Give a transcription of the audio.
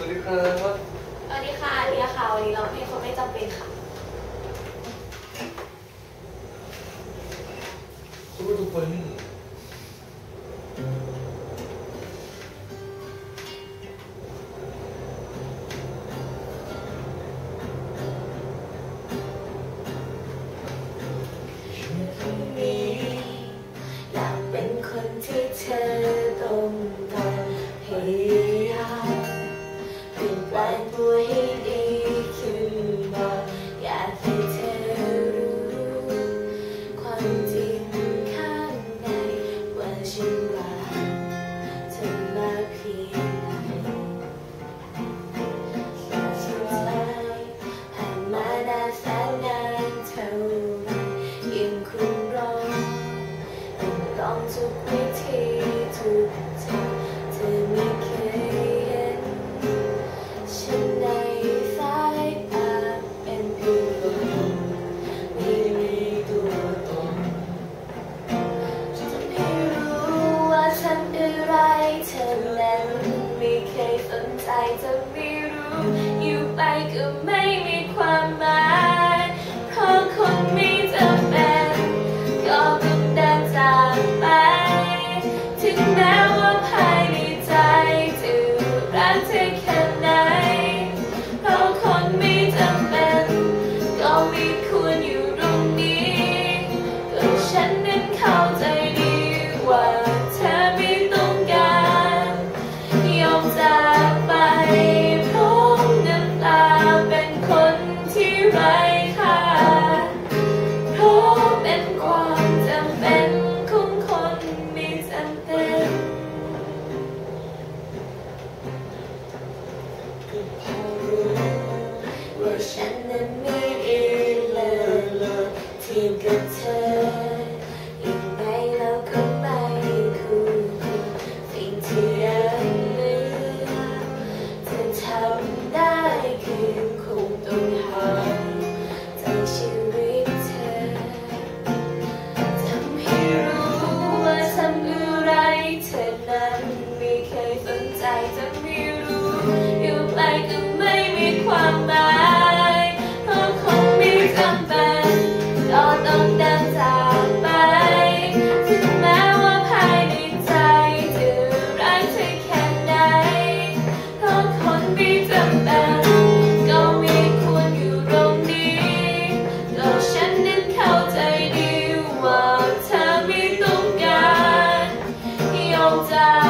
วัสดีครับสวัสดีค่ะเดียค่ะ วันนี้เราเพลงคนไม่จำเป็นค่ะทุกทุกคนอยากเป็นคนที่เธอต้อง ทุกวิธีทุกทางเธอไม่เคยเห็น ฉันในสายตาเป็นเพียงลมไม่มีตัวตนฉันไม่รู้ว่าฉันอะไรเธอนั้นไม่เคยสนใจจะไม่รู้ อยู่ไปก็ไม่มีความหมาย ฉันนั้นไม่ดีเลยเทียมกับเธอยังไงเราก็ไม่คู่ควรสิ่งที่ยังเหลือจะทำได้คือคงต้องหางจากชีวิตเธอทำให้รู้ว่าทำอะไรเธอนั้นไม่เคยสนใจจะไม่รู้อยู่ไปก็ไม่มีความ down.